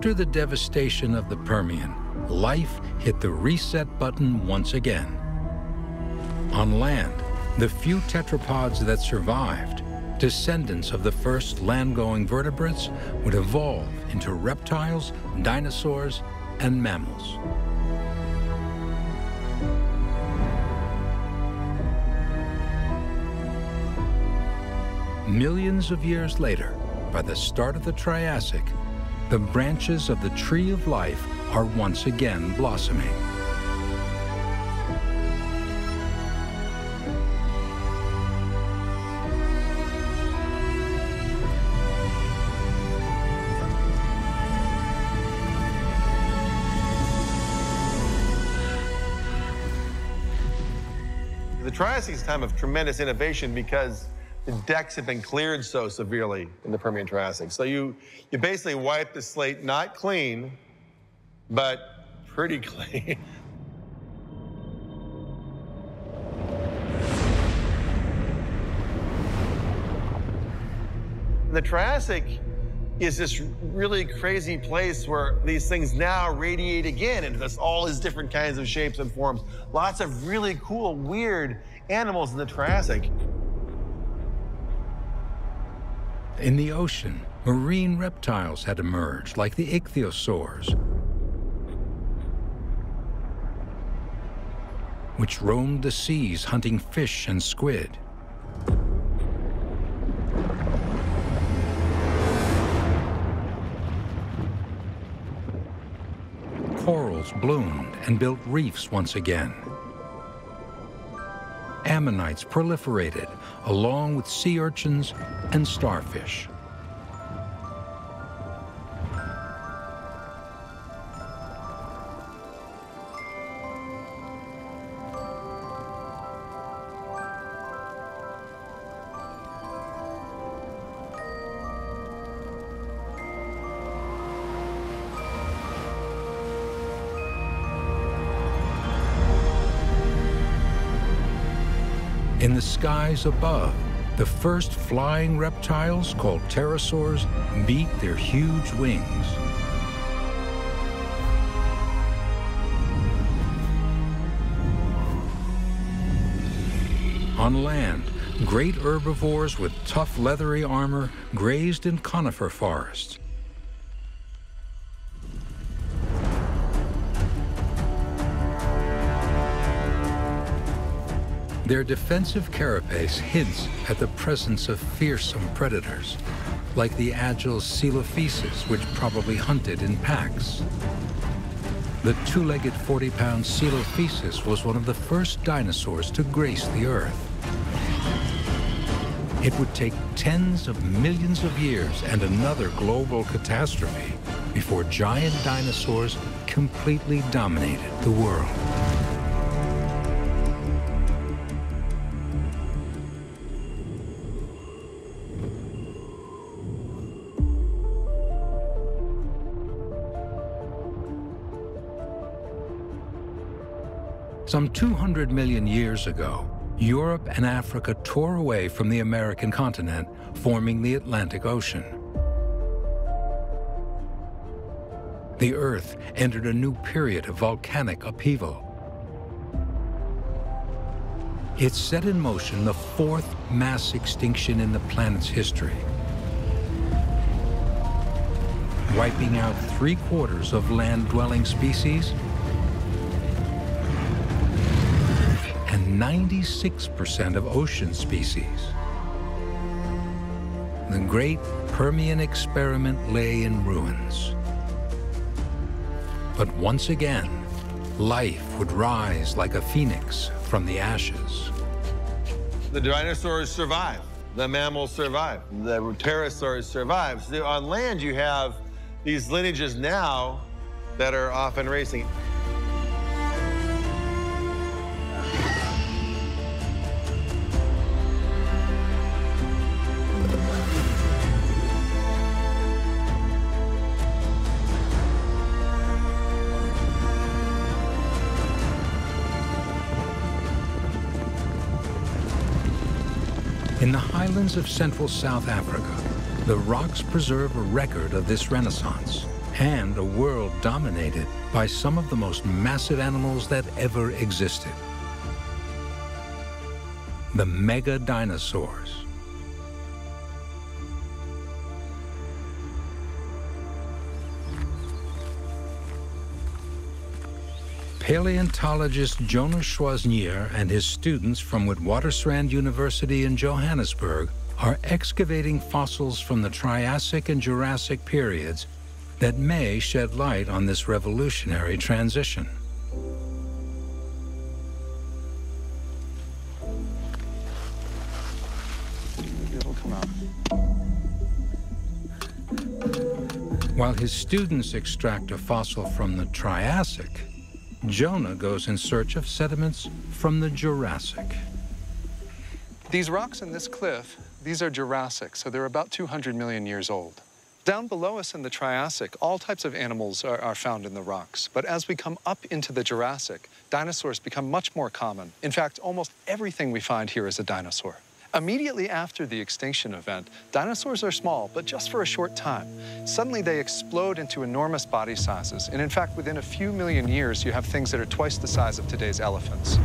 After the devastation of the Permian, life hit the reset button once again. On land, the few tetrapods that survived, descendants of the first land-going vertebrates, would evolve into reptiles, dinosaurs, and mammals. Millions of years later, by the start of the Triassic, the branches of the tree of life are once again blossoming. The Triassic is a time of tremendous innovation because the decks have been cleared so severely in the Permian Triassic. So you, you basically wipe the slate not clean, but pretty clean. the Triassic is this really crazy place where these things now radiate again into this, all these different kinds of shapes and forms. Lots of really cool, weird animals in the Triassic. In the ocean, marine reptiles had emerged, like the ichthyosaurs, which roamed the seas hunting fish and squid. Corals bloomed and built reefs once again. Ammonites proliferated, along with sea urchins and starfish. In the skies above, the first flying reptiles, called pterosaurs, beat their huge wings. On land, great herbivores with tough leathery armor grazed in conifer forests. Their defensive carapace hints at the presence of fearsome predators, like the agile Coelophysis, which probably hunted in packs. The two-legged 40-pound Coelophysis was one of the first dinosaurs to grace the Earth. It would take tens of millions of years and another global catastrophe before giant dinosaurs completely dominated the world. Some 200 million years ago, Europe and Africa tore away from the American continent, forming the Atlantic Ocean. The Earth entered a new period of volcanic upheaval. It set in motion the fourth mass extinction in the planet's history, wiping out three quarters of land-dwelling species 96% of ocean species. The great Permian experiment lay in ruins. But once again, life would rise like a phoenix from the ashes. The dinosaurs survive. The mammals survive. The pterosaurs survive. So on land, you have these lineages now that are often racing. In the highlands of central South Africa, the rocks preserve a record of this renaissance. and a world dominated by some of the most massive animals that ever existed. The mega dinosaurs. Paleontologist Jonas Choiniere and his students from Witwatersrand University in Johannesburg are excavating fossils from the Triassic and Jurassic periods that may shed light on this revolutionary transition. While his students extract a fossil from the Triassic, Jonah goes in search of sediments from the Jurassic. These rocks in this cliff, these are Jurassic, so they're about 200 million years old. Down below us in the Triassic, all types of animals are, are, found in the rocks. But as we come up into the Jurassic, dinosaurs become much more common. In fact, almost everything we find here is a dinosaur. Immediately after the extinction event, dinosaurs are small, but just for a short time. Suddenly they explode into enormous body sizes. And in fact, within a few million years, you have things that are twice the size of today's elephants.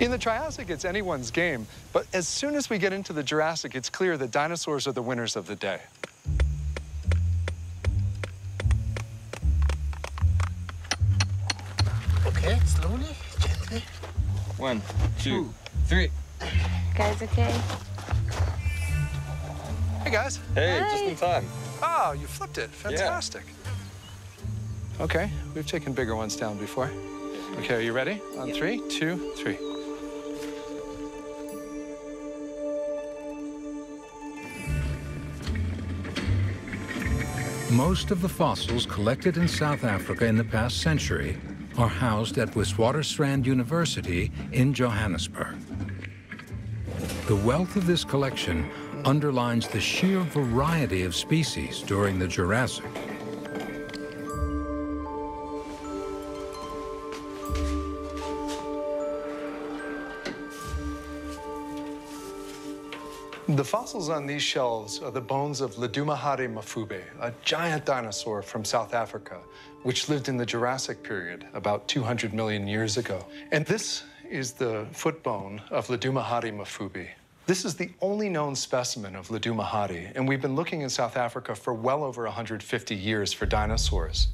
In the Triassic, it's anyone's game, but as soon as we get into the Jurassic, it's clear that dinosaurs are the winners of the day. Okay, slowly, gently. One, two, three. Guys, okay? Hey, guys. Hey, Hi. just in time. Oh, you flipped it. Fantastic. Yeah. Okay, we've taken bigger ones down before. Okay, are you ready? On yep. three, two, three. Most of the fossils collected in South Africa in the past century are housed at Witwatersrand University in Johannesburg. The wealth of this collection underlines the sheer variety of species during the Jurassic. The fossils on these shelves are the bones of Ledumahadi mafube, a giant dinosaur from South Africa, which lived in the Jurassic period about 200 million years ago. And this is the foot bone of Ledumahadi mafube. This is the only known specimen of Ledumahadi, and we've been looking in South Africa for well over 150 years for dinosaurs.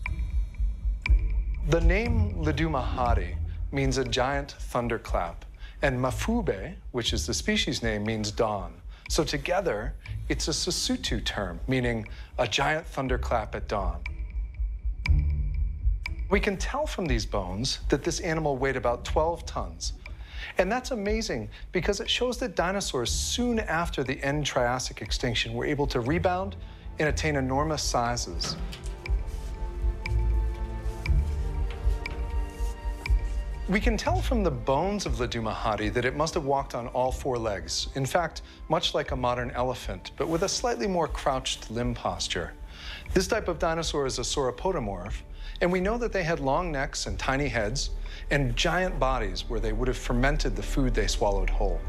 The name Ledumahadi means a giant thunderclap, and Mafube, which is the species name, means dawn. So together, it's a Sesotho term, meaning a giant thunderclap at dawn. We can tell from these bones that this animal weighed about 12 tons. And that's amazing because it shows that dinosaurs soon after the end Triassic extinction were able to rebound and attain enormous sizes. We can tell from the bones of Ledumahadi that it must have walked on all four legs. In fact, much like a modern elephant, but with a slightly more crouched limb posture. This type of dinosaur is a sauropodomorph, and we know that they had long necks and tiny heads, and giant bodies where they would have fermented the food they swallowed whole.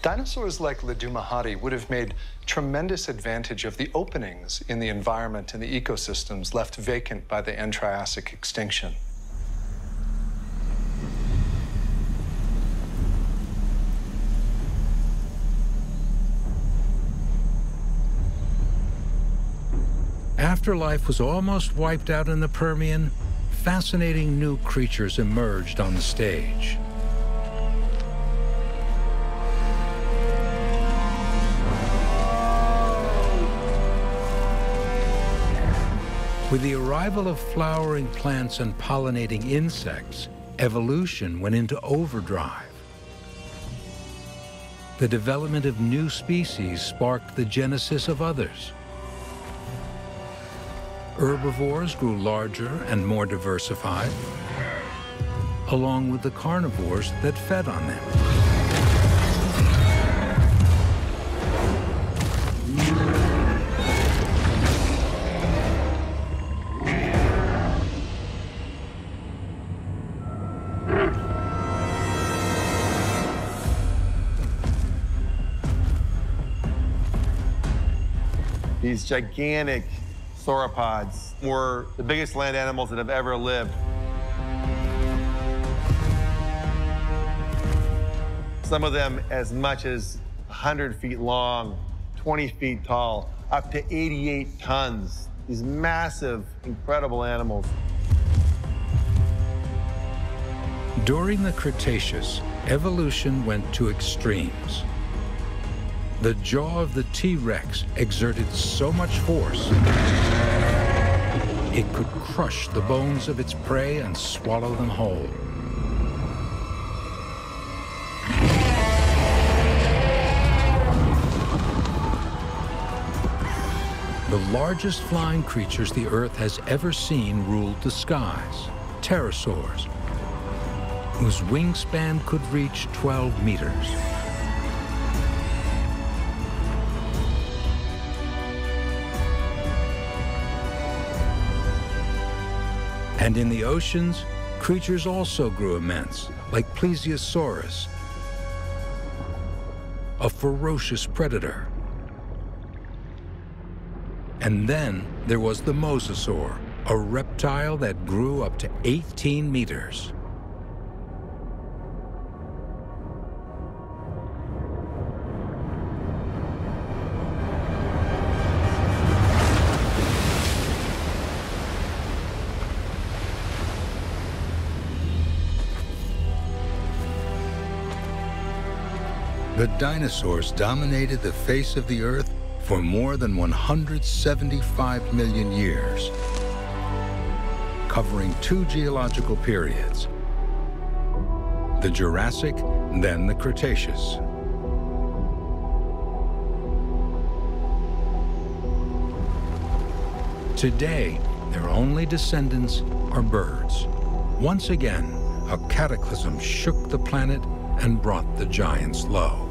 Dinosaurs like Ledumahadi would have made tremendous advantage of the openings in the environment and the ecosystems left vacant by the end Triassic extinction. After life was almost wiped out in the Permian, fascinating new creatures emerged on the stage. With the arrival of flowering plants and pollinating insects, evolution went into overdrive. The development of new species sparked the genesis of others. Herbivores grew larger and more diversified, along with the carnivores that fed on them. These gigantic sauropods were the biggest land animals that have ever lived. Some of them as much as 100 feet long, 20 feet tall, up to 88 tons. These massive, incredible animals. During the Cretaceous, evolution went to extremes. The jaw of the T-Rex exerted so much force, it could crush the bones of its prey and swallow them whole. The largest flying creatures the Earth has ever seen ruled the skies, pterosaurs, whose wingspan could reach 12 meters. And in the oceans, creatures also grew immense, like Plesiosaurus, a ferocious predator. And then there was the mosasaur, a reptile that grew up to 18 meters. The dinosaurs dominated the face of the Earth for more than 175 million years, covering two geological periods, the Jurassic, then the Cretaceous. Today, their only descendants are birds. Once again, a cataclysm shook the planet and brought the giants low.